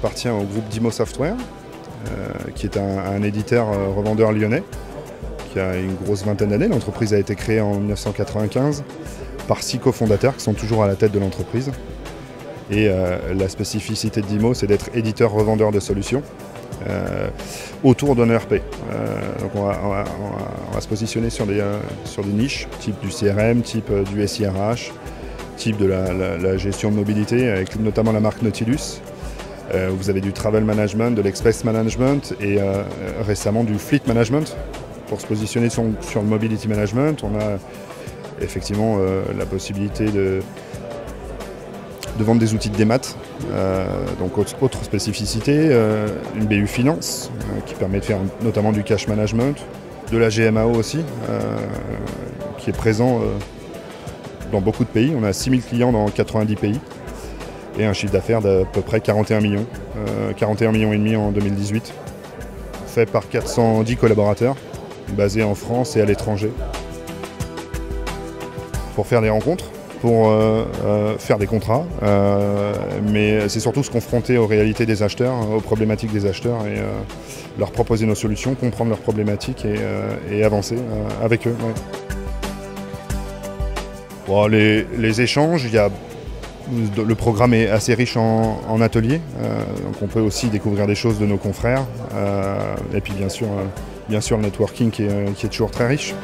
appartient au groupe Dimo Software, qui est un, éditeur revendeur lyonnais, qui a une grosse vingtaine d'années. L'entreprise a été créée en 1995 par six cofondateurs qui sont toujours à la tête de l'entreprise. Et la spécificité de Dimo, c'est d'être éditeur-revendeur de solutions. autour d'un ERP. donc on va, se positionner sur des, sur des niches, type du CRM, type du SIRH, type de la, gestion de mobilité, avec notamment la marque Nautilus. Euh, vous avez du travel management, de l'express management et euh, récemment du fleet management. Pour se positionner sur, le mobility management, on a effectivement euh, la possibilité de, de vendre des outils de démat. donc autre spécificité, une BU finance qui permet de faire notamment du cash management, de la GMAO aussi, qui est présent dans beaucoup de pays. On a 6000 clients dans 90 pays un chiffre d'affaires d'à peu près 41 millions. 41 euh, millions et demi en 2018, fait par 410 collaborateurs basés en France et à l'étranger. Pour faire des rencontres, pour euh, euh, faire des contrats, mais c'est surtout se confronter aux réalités des acheteurs, aux problématiques des acheteurs et leur proposer nos solutions, comprendre leurs problématiques et, avancer avec eux les, échanges, il y a, le programme est assez riche en, ateliers, euh, donc on peut aussi découvrir des choses de nos confrères. Euh, et puis bien sûr, euh, bien sûr le networking qui est toujours très riche.